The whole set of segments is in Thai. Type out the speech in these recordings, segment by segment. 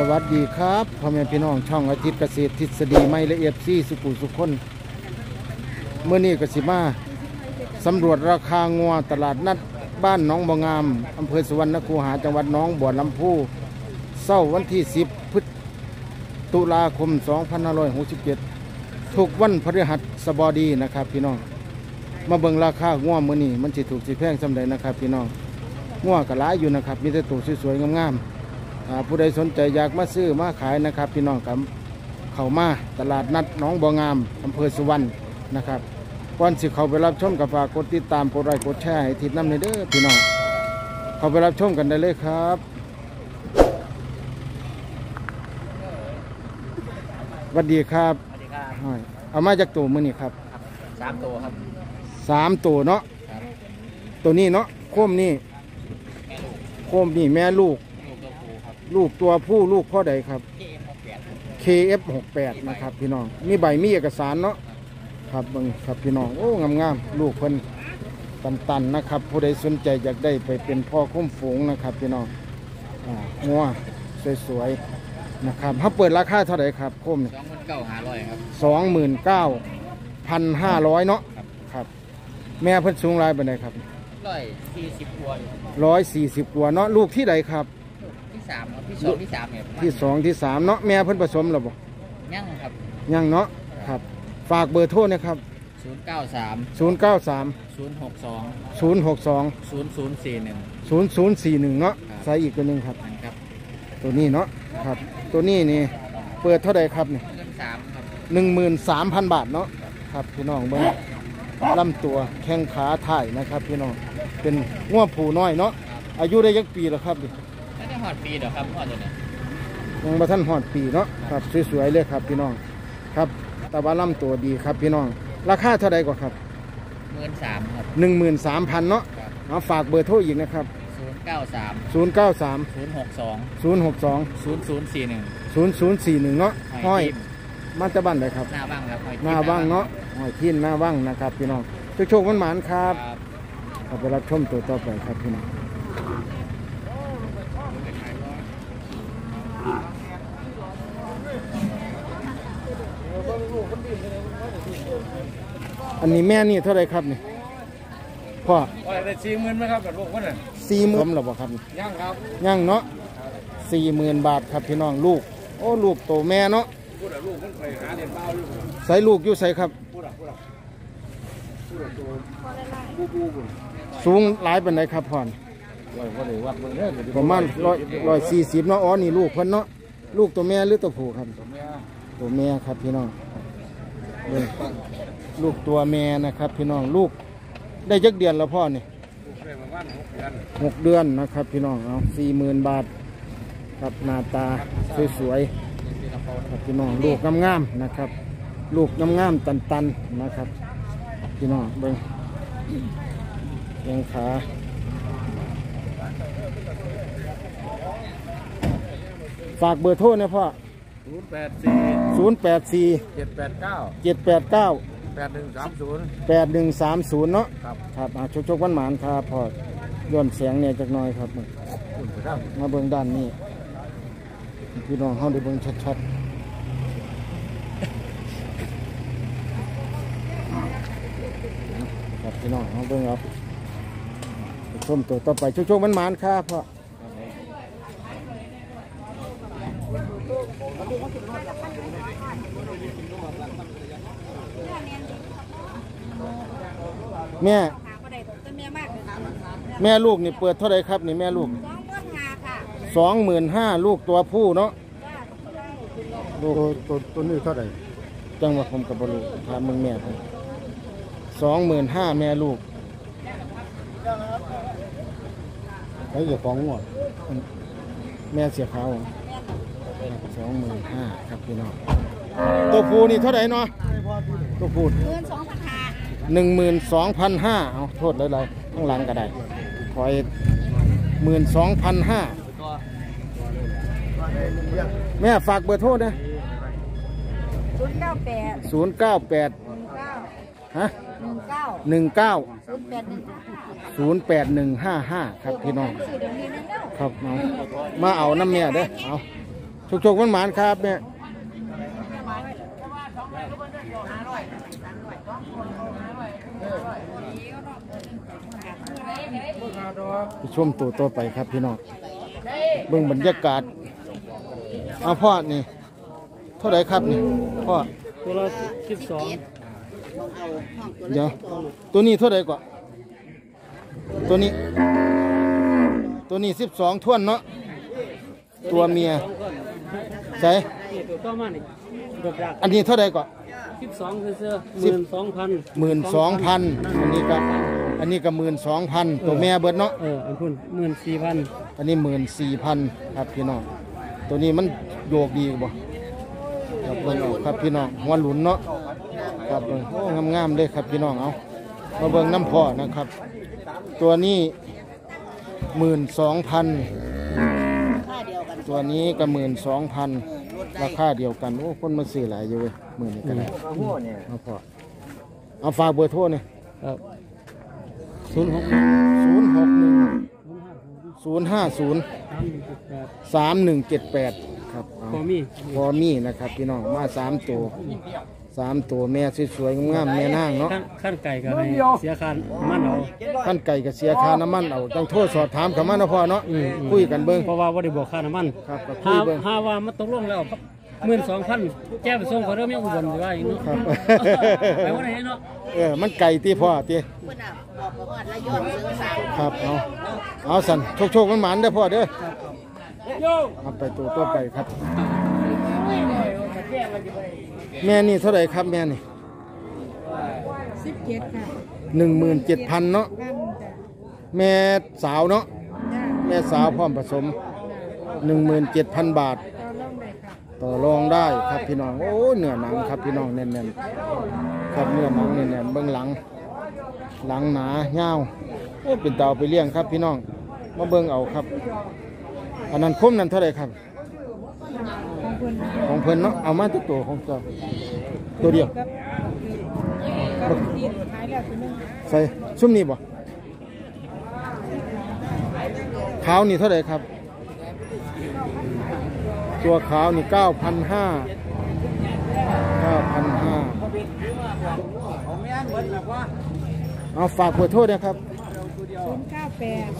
สวัสดีครับพ่อแม่พี่น้องช่องอาทิตย์เกษตรทฤษฎีไม่ละเอียดซี่สุกุสุขคนเมื่อนี้กสิมาสำรวจราคางัวตลาดนัดบ้านหน้องบางามอำเภอสุวรรณคูหาจังหวัดหน้องบัวลำพูเศร้าวันที่ 10 พฤศตุลาคม 2567 ทุกวันพฤหัสบดีนะครับ พี่น้อง มาเบิ่งราคางัวมื้อนี้มันสิถูกสิแพงสำใดนะครับ พี่น้องงัวก็หลายอยู่นะครับ มีแต่ตัวสวยๆงามๆอ่า ผู้ใดสนใจอยากมาซื้อมาขายนะครับพี่น้องครับเข้ามาตลาดนัดหน้องบัวงามอำเภอสุวรรณนะครับก่อนสิเข้าไปรับชมกับฝากกดติดตามกดไลค์กดแชร์ให้ทิศน้ำในเด้อพี่น้องเข้าไปรับชมกันได้เลยครับสวัสดีครับสวัสดีครับห้อยเอามาจากตัวมือนี่ครับครับสามตัวครับสามตัวเนาะครับตัวนี้เนาะโคมนี่แม่ลูกโคมนี่แม่ลูก ลูกตัวผู้ครับลูกตัวผู้ลูกพ่อใดครับเกมหกแปด KF68 นะครับพี่น้องมีใบมีเอกสารเนาะครับเบิ่งครับพี่น้องโอ้งามๆลูกเพิ่นตันๆนะครับ ผู้ใดสนใจอยากได้ไปเป็นพ่อคุ้มฝูงนะครับ พี่น้องอ่างัวสวยๆนะครับเขาเปิดราคาเท่าไหร่ครับโคมสองพันเก้าหาร้อยครับสองหมื่นเก้าพันห้าร้อยเนาะครับครับแม่เพิ่นสูงรายปานใดครับร้อยสี่สิบตัวอยู่ร้อยสี่สิบกว่าเนาะลูกที่ใดครับที่ สามครับที่สองที่สามเนี่ยที่สองที่สามเนาะแม่เพิ่นผสมหรือบ่ยั่งครับยังเนาะครับ ฝากเบอร์โทรนะครับศูนย์เก้าสามศูนย์เก้าสามศูนย์หกสองศูนย์หกสองศูนย์ศูนย์สี่หนึ่งศูนย์ศูนย์สี่หนึ่งเนาะครับใส่อีกตัวหนึ่งครับนั่นครับ ตัวนี้เนาะครับ ตัวนี้นี่เปิดเท่าไหร่ครับเนี่ยเงินสามครับหนึ่งหมื่นสามพันบาทเนาะครับพี่น้องเบิ้งลำตัวแข้งขาถ่ายนะครับพี่น้องเป็นง่วผูน้อยเนาะอายุได้ยักปีแล้วครับนี่ไม่ได้ห อดปีเดี๋ยวครับหอดตัวนี้ยังมาท่านหอดปีเนาะครับสวยๆเลยครับพี่น้องครับแต่ว่าลำตัวดีครับพี่น้อง ราคาเท่าไหร่กว่าครับเงินสามครับหนึ่งหมื่นสามพันเนาะครับเอาฝากเบอร์โทรอีกนะครับศูนย์เก้าสามศูนย์เก้าสามศูนย์หกสองศูนย์หกสองศูนย์ศูนย์สี่หนึ่งศูนย์ศูนย์สี่หนึ่งเนาะห้อยทิมมาจากบ้านไหนครับหน้าบ้างครับอยทิมหน้าว่างเนาะห้อยทิ้นหน้าว่างนะครับพี่น้องโชคโชคมันหมานๆครับครับขอไปรับชมตัวต่อไปครับพี่น้อง อันนี้แม่นี่เท่าไหรครับนี่พ่อว่าได้สี่หมื่นไหมครับกับลูกคนนั้นสี่หมื่นหรอเปล่าครับยังครับยังเนาะสี่หมื่นบาทครับพี่น้องลูก โอ้ลูกโตแม่เนาะพูดอะลูกมันไปหาเรียนเปล่าอยู่ใส่ลูกอยู่ใส่ครับพูดอะพูดอะพูดอะตัวบูบูบุญสูงหลายเป็นไหนครับพ่อนว่าว่าได้วัดเบิ่งเด้อเดี๋ยวประมาณร้อยร้อยสี่สิบเนาะอ๋อนี่ลูกเพิ่นเนาะลูกตัวแม่หรือตัวผู้ครับแม่ตัวแม่ครับพี่น้องเบิ่ง ลูกตัวแม่นะครับ พี่น้องลูกได้จักเดือนแล้วพ่อนี่ลูกได้ประมาณหกเดือนหกเดือนนะครับ พี่น้องเอาสี่หมื่นบาทครับหน้าตาสวยๆครับพี่น้องลูกงามๆนะครับ ลูกงามๆตันๆนะครับ พี่น้องเบิ่งยังขาฝากเบอร์โทรนะพ่อศูนย์แปดสี่ศูนย์แปดสี่เจ็ด แปดเก้าเจ็ดแปดเก้าแปดหนึ่งสามศูนย์แปดหนึ่งสามศูนย์เนาะครับ ครับอ่าชกชกวันหมานครับพอย้อนเสียงเนี่ยจักหน่อยครับ คุณไปทำมาเบิ่งด้านนี้พี่น้องเขาได้เบิ่งชัดๆครับพี่น้องเขาเบิ่งเอาไปชมตัวต่อไปชกชกวันหมานครับพ่อ แม่ หาก็ได้ต้นเมียมากเลยค่ะแม่ลูกนี่เปิดเท่าไหรครับนี่แม่ลูกสองเมื่อหาค่ะสองหมื่นห้าลูกตัวผู้เนาะจ้าลูกตัวตัวนี้เท่าไหร่จังหวะผมกับบลูถามมึงแม่ผมสองหมื่นห้าแม่ลูก ไอ้เจ้าของงวดแม่เสียขาวสองหมื่นห้าครับพี่น้องตัวผู้นี่เท่าไหร่เนาะตัวผู้ เงินสองพัน หาหนึ่งหมื่นสองพันห้าเอาโทษเลยๆข้างหลังก็ได้คอยหมื่นสองพันห้าแม่ฝากเบอร์โทรนะศูนย์เก้าแปดศูนย์เก้าแปดหนึ่งเก้าฮะหนึ่งเก้าหนึ่งเก้าศูนย์แปดหนึ่งห้าห้าศูนย์แปดหนึ่งห้าห้าครับพี่น้องสื่อเดี๋ยวนี้นั่นแล้วครับเอามาเอาน้ำเมียเด้อเอาโชคโชคมันหมานๆครับแม่ไปชมตัวต่อไปครับพี่น้องเบิ่งบรรยากาศเอาพ่อนี่ เท่าไหรครับนี่พ่อตัวละสิบสองเดี๋ยวตัวนี้เท่าไหรกว่าตัวนี้ ตัวนี้สิบสองท่วนเนาะตัวเมียใส่นี่ตัวต่อมานี่ดอกดักอันนี้เท่าไหรกว่า สิบสองคือเสื้อหมื่นสองพันหมื่นสองพันอันนี้ก็อันนี้ก็หมื่นสองพันตัวแม่เบิดเนาะเอออันคุณหมื่นสี่พันอันนี้หมื่นสี่พันครับพี่น้องตัวนี้มันโยกดีบ่ครับเบิ่งเอาครับพี่น้องหัวหลุนเนาะครับเบิ่งโอ้งามๆเลยครับพี่น้องเอามาเบิ่งน้ำพ่อนะครับ ตัวนี้หมื่นสองพันค่าเดียวกันตัวนี้ก็หมื่นสองพัน ราคาเดียวกัน โอ้คนมาซื้อหลายอยู่เว้ยหมื่นนี้ก็ได้เอาพ่อเอาฝากเบอร์โทรเนี่ยครับศูนย์หกศูนย์หกหนึ่งศูนย์ห้าศูนย์ศูนย์ห้าศูนย์สามหนึ่งจุดแปดสามหนึ่งเจ็ดแปดครับเอาพอมีพอมีนะครับพี่น้องมาสามตัว สามตัวแม่สวยๆงามๆแม่นางเนาะ ขั้นขั้นไก่ก็ให้เสียคันมันเอาขั้นไก่ก็เสียค่าน้ำมันเอาจังโทษสอบถามเขามาเนาะพ่อเนาะคุยกันเบิ้ง เพราะว่าว่าได้บอกค่าน้ำมันครับก็คุหายเบิ้งหาว่ามันตกลงแล้วหมื่นสองพันแก้ไปส่งเขาเริ่มยังอุบลอยู่ว่าอย่างเนาะครับ ไปว่าไหนเนาะเออมันไก่ตีพ่อตีเพื่อนอะบอกกับว่าระยองเสือสาวครับเอาเอาสันโชคโชคๆมันหมานๆเด้อพ่อเด้อเอาไปตัวตัวไปครับ แม่นี่เท่าไหร่ครับแม่นี่สิบเจ็ดค่ะหนึ่งหมื่นเจ็ดพันเนาะบ้านจ้ะแม่สาวเนาะจ้าแม่สาวพร้อมผสมหนึ่งหมื่นเจ็ดพันบาทเราล่องได้ค่ะต่อรองได้ครับพี่น้อง โอ้เนื้อหนังครับพี่น้องแน่นๆครับเนื้อหนังแน่นๆเบื้องหลัง หลังหนาเงาวโอ้เป็นเตาไปเลี้ยงครับพี่น้องมาเบิ่งเอาครับ อันนั้นคุ้มนั่นเท่าไหร่ครับของเพื่อนของเพิ่นเนาะเอามาตัวตัวของเจ้าตัวเดียวกับกับตีนขายแล้วตัวนึงใส่ชุ่มนี่บ่ขาวนี่เท่าไหร่ครับ ตัวขาวนี่เก้าพันห้าเก้าพันห้าเอาฝากเบอร์โทษนะครับ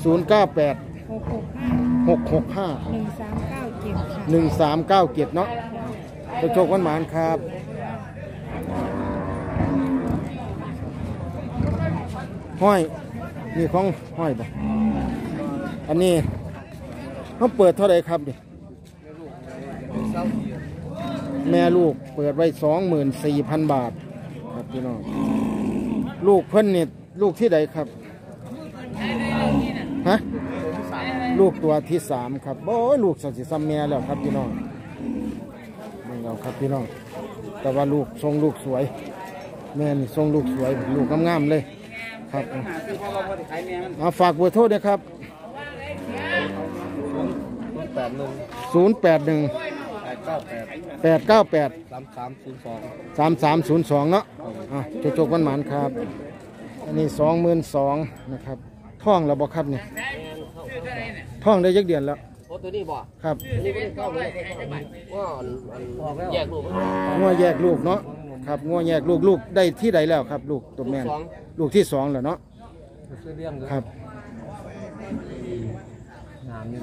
ศูนย์เก้าแปด098หกหกห้า หนึ่งสามเก้าเจ็ดค่ะ1397เนาะโชคโชควันหมานครับ ห้อยนี่ของห้อยบ่อันนี้เขาเปิดเท่าไหร่ครับดิแม่ลูกเปิดไว้สองหมื่นสี่พันบาท ครับพี่น้อง ลูกเพิ่นเนี่ยลูกที่ใดครับ ฮะ ลูกตัวที่สามครับโอ้ยลูกสัตว์สิซ้ำแม่แล้วครับพี่น้องไม่เอาครับพี่น้อง แต่ว่าลูกทรงลูกสวย แม่นี่ทรงลูกสวย ลูกงามๆเลย ครับเอาฝากเบอร์โทษนะครับแปดหนึ่งศูนย์แปดหนึ่งแปดเก้าแปดสามสามศูนย์สองสามสามศูนย์สองเนาะอะจกจกวันหมานครับ อันนี้สองหมื่นสองนะครับ ท่องแล้วบ่ครับเนี่ย ท่องได้ยักเดือนแล้วโอ้ตัวนี้บ่ครับตัวนี้ก็เข้าเลยว่าแยกลูกงัวแยกลูกเนาะครับงัวแยกลูกลูกได้ที่ใดแล้วครับ ลูกตัวแม่นลูกที่สองแล้วเนาะซื้อเลี้ยงเลยครับงามนี่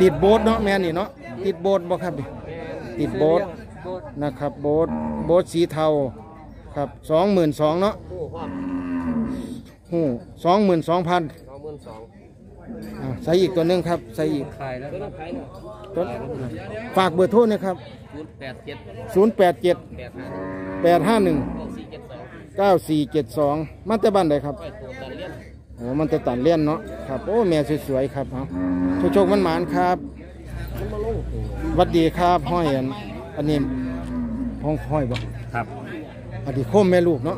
ติดโบสถ์เนาะแม่นี่เนาะติดโบสถ์บ่ครับนี่ติดโบสถ์นะครับโบสถ์โบสถ์สีเทาครับสองหมื่นสองเนาะคู่ความหูสองหมื่นสองพันสองหมื่นสอง ใส่อีกตัวหนึงครับใส่อีกขายแล้วก็ขายแล้วต้นฝากเบอร์โทรนะครับ ศูนย์แปดเจ็ด087 แปดห้า851เก้าสี่เจ็ดสอง9472 มันแต่บ้านใดครับ ไปตัวตันเลี้ยงโอ้มันจะตันเลี่ยนเนาะครับ โอ้แม่สวยๆครับเอาโชคๆมันหมานครับหวัดดีครับห้อยอันอันนี้ห้องห้อยบ่ครับอันนี้โคมแม่ลูกเนาะ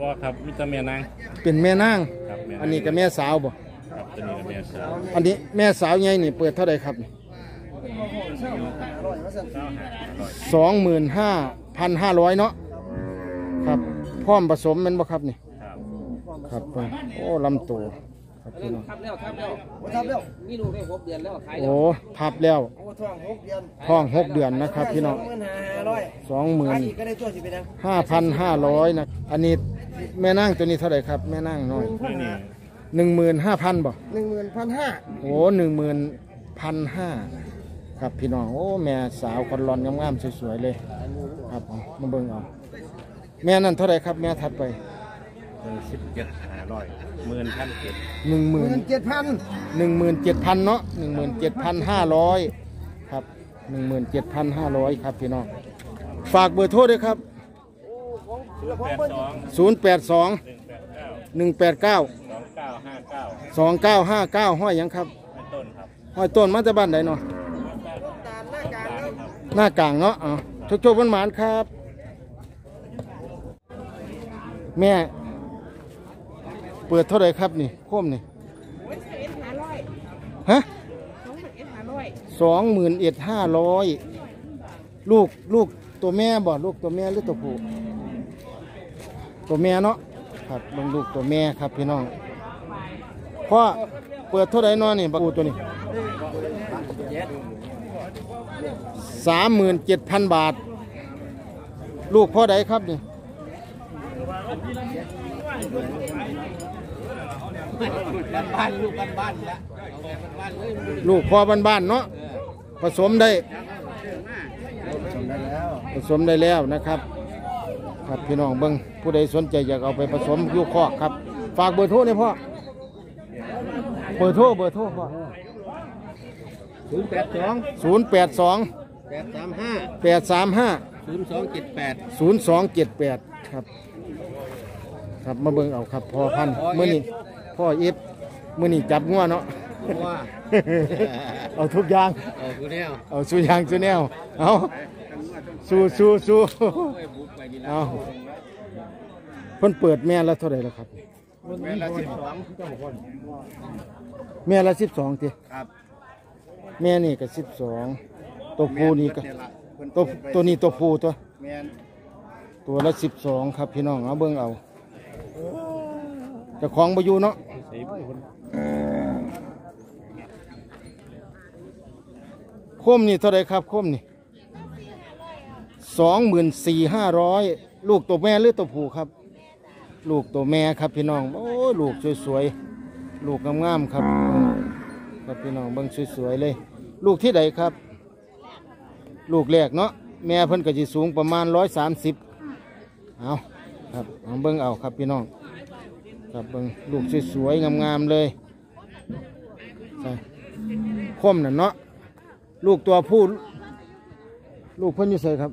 บ่ครับมิตรเมียนางเป็นแม่นาง ครับแม่อันนี้ก็แม่สาวบ่ครับ ตัวนี้ก็เมียสาวอันนี้แม่สาวใหญ่นี่เปิดเท่าไหร่ครับสองหมื่นห้าพันห้าร้อยเนาะครับพร้อมผสมแมันบ่ครับนี่ครับครับโอ้ลำตัวครับครับพี่น้องทับแล้วทับแล้วทำแล้วมีลูกได้หกเดือนแล้วขายโอ้พับแล้วโอ้ท้องหกเดือนท้องหกเดือนนะครับ พี่น้องเงินหาห้าร้อยสองหมื่ขานยอีกก็ได้ตัวสิเป็นยังห้าพันห้าร้อยนะอันนี้แม่นั่งตัวนี้เท่าไหร่ครับ แม่นั่งน้อย นี่นี่ หนึ่งหมื่นห้าพันบ่หนึ่งหมื่นพันห้าโอ้หนึ่งหมื่นพันห้าครับพี่น้องโอ้แม่สาวคนรอนงามๆสวยๆเลยครับเอามาเบิ่งเอาแม่นั่นเท่าไหร่ครับ แม่ถัดไปหนึ่งสิบเจ็ดห้าร้อยหมื่นพันเจ็ดหนึ่งหหมื่มื่นนเจ็ดพันหนึ่งหมื่นเจ็ดพันเนาะหนึ่งหมื่นเจ็ดพันห้าร้อยครับหนึ่งหมื่นเจ็ดพันห้าร้อยครับพี่น้องฝากเบอร์โทรด้วยครับแปดสองศูนย์แปดสองหนึ่งแปดเก้าหนึ่งแปดเก้าสองเก้าห้าเก้าสองเก้าห้าเก้าห้อยหยังครับ เป็นต้นครับห้อยต้นมาจากบ้านไหนเนาะหน้ากลางเนาะเอาทุกทุกวันหมานครับ แม่ เปิดเท่าไหร่ครับนี่โคมนี่โอ้ยเอ็ดหาร้อยฮะสองหมื่นเอ็ดหาร้อยสองหมื่นเอ็ดห้าร้อยลูกลูกตัวแม่บ่ลูกตัวแม่หรือตัวผู้ตัวแม่เนาะครับเบิ่งลูกตัวแม่ครับพี่น้อง พ่อเปิดเท่าไหร่นาะนี่บักปูตัวนี้สามหมื่นเจ็ดพันบาท ลูกพ่อใดครับนี่บ้านลูกบ้านบ้านละบ้านเลยลูกพ่อบ้านๆเนาะผสมได้ ผสมได้แล้วนะครับ ครับพี่น้องเบิ้งผู้ใดสนใจอยากเอาไปผสมยูคอกครับ ฝากเบอร์โทรหน่อยพ่อ เบอร์โทรเบอร์โทรพ่อศูนย์แปดสองศูนย์แปดสองแปดสามห้าแปดสามห้าศูนย์สองเจ็ดแปดศูนย์สองเจ็ดแปดครับ ครับมาเบิ่งเอาครับพอพันธุ์มื่อนี้พ่อเอฟมื่อนี้จับงัวเนาะ ว่าเอาทุกอย่าง เออกูแนวเอาสู้อยางสู้แนว เอาสู้สู้สู้บุกไปนี่ละเอาเพิ่นเปิดแม่ละเท่าไหร่แล้วครับ แม่ละสิบสองแม่ละสิบสองทีครับแม่นี่ก็สิบสองตัวผู้นี่ก็ตัวตัวนี้ตัวผู้ตัว แม่นตัวละสิบสองครับพี่น้องเอาเบิ่งเอาเจะของประยูเนาะโคมนี่เท่าไหรครับโคมนี่สองหมื่นสี่ห้าร้อยลูกตัวแม่หรือตัวผู้ครับ ลูกตัวแม่ครับพี่น้องโอ้ลูกสวยๆลูกงามๆครับครับพี่น้องเบิ่งสวยๆเลย ลูกที่ใดครับ ลูกแรกเนาะแม่เพิ่นก็สิสูงประมาณร้อยสามสิบเอาครับเอาเบิ่งเอาครับพี่น้องครับเบิ่งลูกสวยๆงามๆเลยใส่คมน่ะเนาะลูกตัวผู้ลูกเพิ่นอยู่ใส่ครับ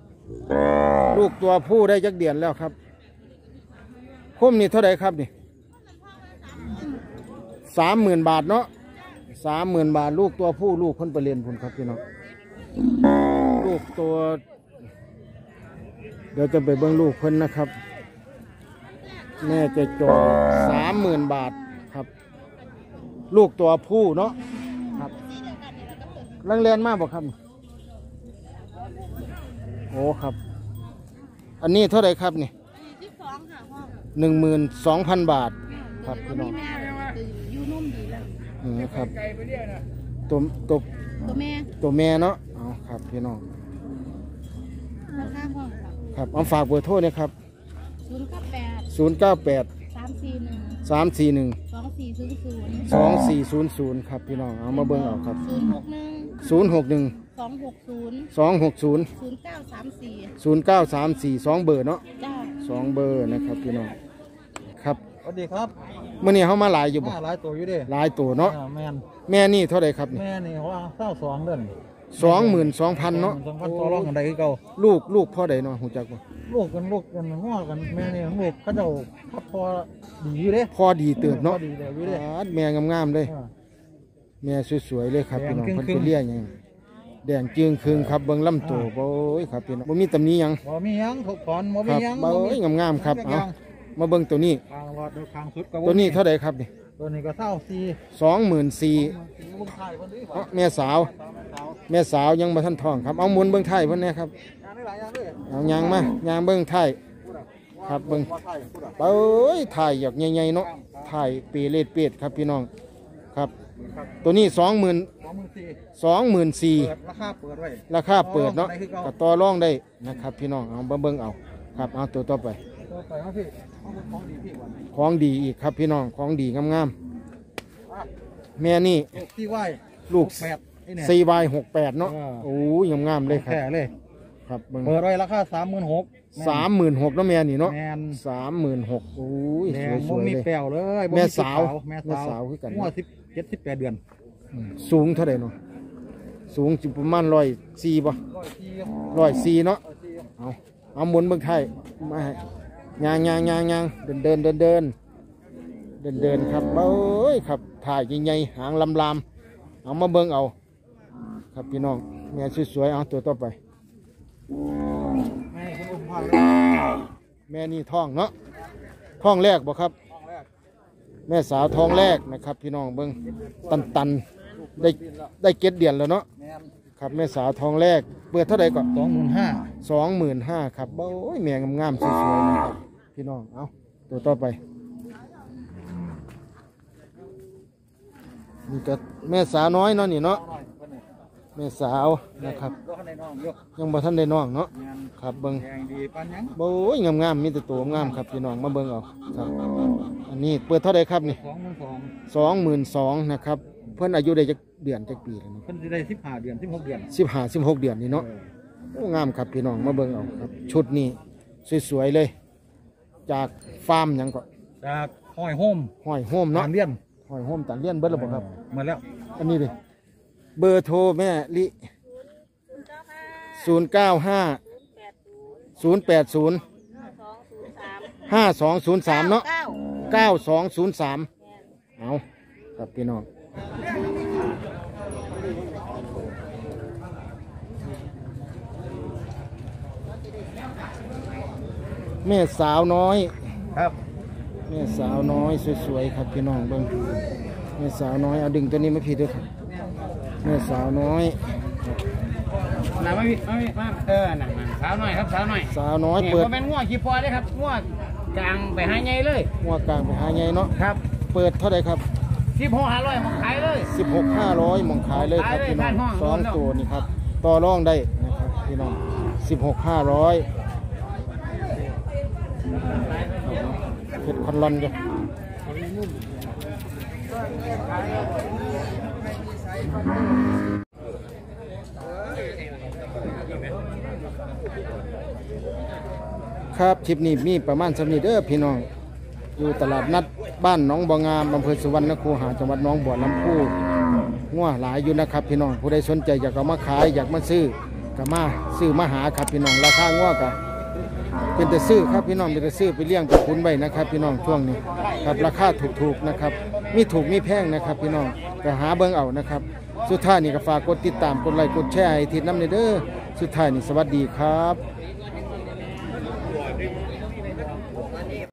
ลูกตัวผู้ได้จักเดือนแล้วครับ คมนี่เท่าไหร่ครับนี่สามหมื่นบาทเนาะสามหมื่นบาท ลูกตัวผู้ลูกเพิ่นไปเรียนพุ่นครับพี่น้องลูกตัว เดี๋ยวจะไปเบิ้งลูกเพิ่นนะครับแม่จะจอสามหมื่นบาทครับ ลูกตัวผู้เนาะครับลังเรียนมากบอกครับโอ้ครับ อันนี้เท่าไหร่ครับนี่ 12,000 บาท ครับพี่น้องอยู่นุ่มดีแล้วอืครับตัวตัวตัวแม่ตัวแม่เนาะเอาครับพี่น้องครับเอาฝากเบอร์โทรเนี่ยครับ098 098 341 341 2400 2400 ครับพี่น้องเอามาเบิ่งเอกครับ 061 061 สองหกศูนย์สองหกศูนย์ศูนย์เก้าสามสี่ศูนย์เก้าสามสี่สองเบอร์เนาะจ้าสองเบอร์นะครับพี่น้องครับสวัสดีครับเมื่อนี้เขามาหลายอยู่บ่ห้าหลายตัวอยู่เดิหลายตัวเนาะแม่นแม่นี่เท่าไหร่ครับแม่นี่เขาว่าเศร้าสองเดือนสองหมื่นสองพันเนาะสองพันต่อรองกันได้คือเก่าลูกลูกพ่อใดเนาะหูจักบ่ลูกกันลูกกันง้อกันแม่นี่ลูกเขาเจ้าพับพอดีอยู่เด้พ่อดีเติบเนาะพอดีเด้อยู่เด้ อ่าแม่งามๆเลยอ่าแม่สวยๆเลยครับพี่น้องแดงเพิ่นครึ่ไปงๆเลี้ยงหยัง แดงจึงครึงครับเบิ่งลำตัวโอ้ยครับพี่น้องบ่มีตำหนิหยังบ่มีหยังถูกถอนบ่คมีรับหยังเบ้ยงามๆครับทุกเอาย่งมาเบิ่งตัวนี้ ทางรอดทางสุดก็บ่ตัวนี้เท่าไหร่ครับนี่ตัวนี้ก็เศร้าสี่สองหมื่นสี่บุญไทยคนนี้เอ้าแม่สาว แม่สาวยังมาท่านทองครับเอาหมุนเบิ้งไทยเพิ่นแหนะครับงานได้หลายอย่างเลยเอายางมายางเบิ้งไทย ครับเบิ่ง ว่าไทยพูดอะเอ้ยไทยหยอกใหญ่ๆเนาะไทยปีเลดเป็ดครับพี่น้องครับ ตัวนี้สองหมื่นส องหมื่นสี่สองหมื่นสี่เปิดราคาเปิดไว้ราคาเปิดเนาะต่อรองได้คือเก่าก็ต่อรองได้นะครับ พี่น้องเอาเบิ่งๆเอาครับเอาตัวต่อไปตัวไปครับพี่เอาของดีพี่ก่อนของดีอีกครับพี่น้องของดีงามๆแม่นี่ลูกที่ไหวลูกแปดไอ้เนี่ย CY หกแปดเนาะอ่าโอ้ยงามๆเลยครับแค่เลยครับเบิ่งเปิดไว้ราคาสามหมื่นหกสามหมื่นหกเนาะแม่นี่เนาะแมนสามหมื่นหกโอ้ยแดสงวยบ่ๆมีเลยแปลวเลยบ่แม่จุดสาวขแม่แม่สาวสาวคือกันหัวสิบเจ็ดสิบแปดเดือนอืม สูงเท่าไหร่เนาะสูงจุประมาณร้อยสี่ป่ะร้อยที่ร้อยสี่เนาะเอาเอาหมุนเบิ่งไทยมาให้ยางยางยางยางเดินเดินเดินเดินเดินเดินครับเอ้ยครับถ่ายใหญ่ๆหางลำลำเอามาเบิ่งเอา ครับพี่น้องแม่สวยๆเอาตัวต่อไป แม่คุณอุ้มพาเลยแม่นี่ท้องเนาะท้องแรกบ่ครับห้องแรกแม่สาวท้องแรกนะครับ พี่น้องเบิ้งตันตันๆ ได้ได้เก็ดเดือนแล้วเนาะแมนครับแม่สาวท้องแรก เปิดเท่าไหร่ก่อนสองหมื่นห้าสองหมื่นห้าครับโอ้ยแม่งามๆสวยๆนะครับพี่น้องเอาตัวต่อไปนี่ก็แม่สาวน้อยเนาะนี่เนาะหน่อยเพิ่นนี่แม่สาวนะครับรถคันในน้องยกยังบ่ทันได้น้องเนาะแมนครับเบิ้งแดงดีปานยังโอ้ยงามๆมีแต่ตัวงามครับพี่น้องมาเบิ้งเอาครับ อันนี้เปิดเท่าไหร่ครับนี่สองหมื่นสองสองหมื่นสองนะครับ เพื่อนอายุได้จักเดือนจักปีแล้วเนาะเพิ่นสิได้สิบห้าเดือนสิบหกเดือนสิบห้าสิบหกเดือนนี่เนาะโอ้งามครับพี่น้องมาเบิ่งเอาครับ ชุดนี้สวยๆเลย จากฟาร์มหยังก็จากห้อยโฮมห้อยโฮมเนาะตามเลี้ยนห้อยโฮมตันเลี้ยนเบิดแล้วบ่ครับเหมือนแล้ว อันนี้เลยเบอร์โทรแม่ลิศูนย์เก้าห้าศูนย์แปดศูนย์ห้าสองศูนย์สามเนาะเก้าสองศูนย์สามเอาครับพี่น้อง แม่สาวน้อย ครับแม่สาวน้อยสวยๆครับพี่น้องเบิ้งแม่สาวน้อยเอาดึงตัวนี้มาผิดด้วยครับแม่สาวน้อยน่ะมาพี่มาพี่มาเออน่ะน่ะสาวหน่อยครับสาวหน่อยสาวน้อยนี่เปิดบ่แม่นง่วงขี้ปอเด้ครับง่วงกลางไปหาใหญ่เลยหัวกลางไปหาใหญ่เนาะครับเปิดเท่าไหร่ครับสิบหกห้าร้อยมาขายเลย 16 500หมองขายเลยครับขายเลยพี่น้องบ้านห้องสองโดนแล้วตัวนี่ครับต่อรองได้นะครับพี่น้อง16 500 เผ็ดคอนลอนจ้ะครับคลิปนี้มีประมาณสำนีเด้อพี่น้อง อยู่ตลาดนัดบ้านหนองบางามอำเภอสุวรรณคูหาจังหวัดหน้องบัวลำพูงัวหลายอยู่นะครับ พี่น้องผู้ใดสนใจอยากเอามาขายอยากมาซื้อก็มาซื้อมาหาครับพี่น้องราคางัวก็ เป็นแต่ซื้อครับพี่น้องเป็นแต่ซื้อไปเลี้ยงไปคุ้นไว้นะครับ พี่น้องช่วงนี้ครับราคาถูกๆนะครับ มีถูกมีแพงนะครับ พี่น้องก็หาเบิ่งเอานะครับ สุดท้ายนี่ก็ฝากกดติดตามกดไลค์กดแชร์ให้ทิศน้ำเด้อสุดท้ายนี่สวัสดีครับ